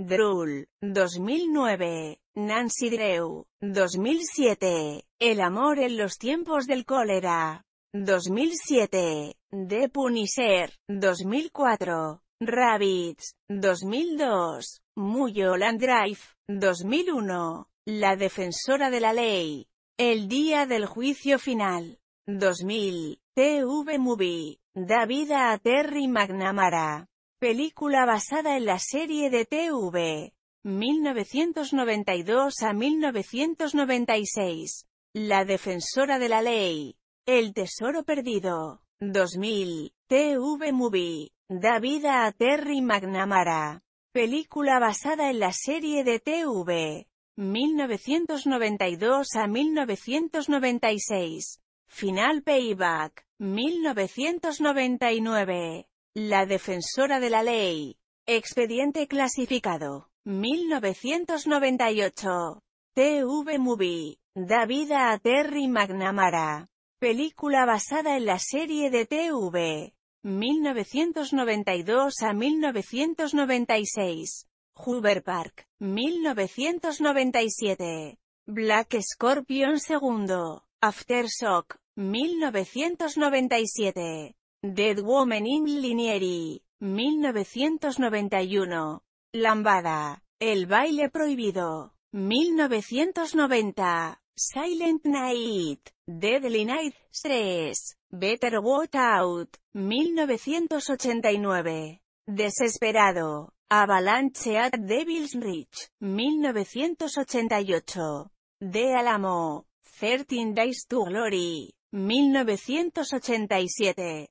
Drool, 2009, Nancy Drew, 2007, El amor en los tiempos del cólera, 2007, The Punisher, 2004, Rabbits, 2002, Mulholland Drive, 2001, La defensora de la ley, El día del juicio final, 2000, TV Movie, Da vida a. Terry McNamara, película basada en la serie de TV, 1992 a 1996, La defensora de la ley, El tesoro perdido, 2000, TV Movie, Da vida a. Terry McNamara, película basada en la serie de TV, 1992 a 1996, Final Payback, 1999, La defensora de la ley, Expediente clasificado, 1998, TV Movie, Da vida a. Terry McNamara, película basada en la serie de TV, 1992 a 1996, Hoover Park, 1997, Black Scorpion II, Aftershock, 1997, Dead Woman in Linieri, 1991, Lambada, El baile prohibido, 1990, Silent Night, Deadly Night 3, Better Watch Out, 1989, Desesperado, Avalanche at Devil's Reach, 1988, De Alamo, 13 Days to Glory, 1987,